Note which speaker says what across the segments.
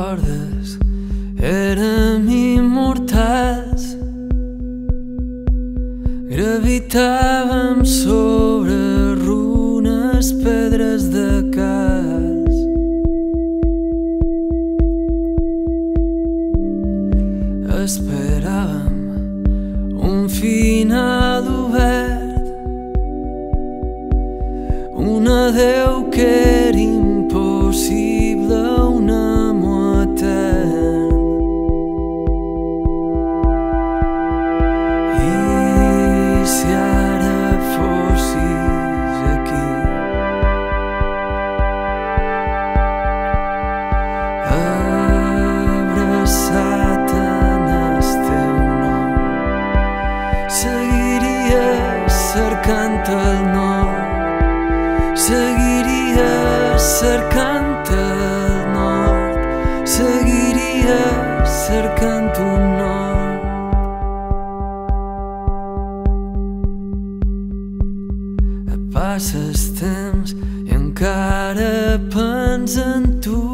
Speaker 1: nosaltres érem immortals. Gravitàvem sobre runes, pedres de cas. Esperàvem un final obert, un adeu que seguiria cercant el nord. Seguiria cercant el nord. Seguiria cercant un nord. Passes temps i encara pensa en tu.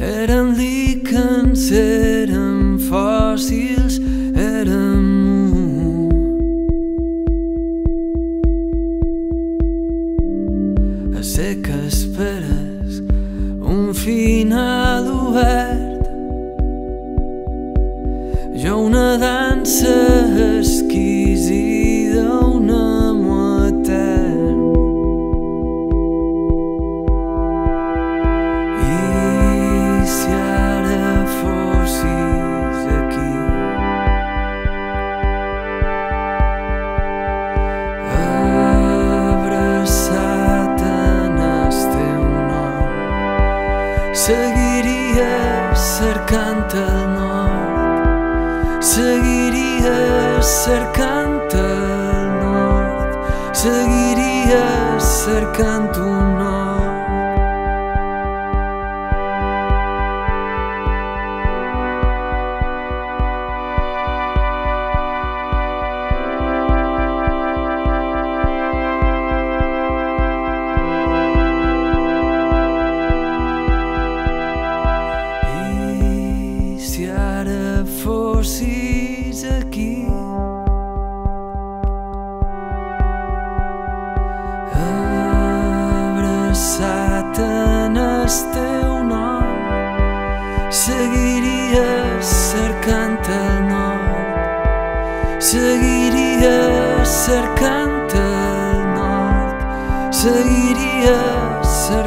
Speaker 1: Eren líquens, eren fòssils, final obert. Jo una dansa cercant el nord seguiria cercant el nord seguiria cercant un nord fossis aquí. Abraçat en el teu nom seguiria cercant el nord seguiria cercant el nord seguiria cercant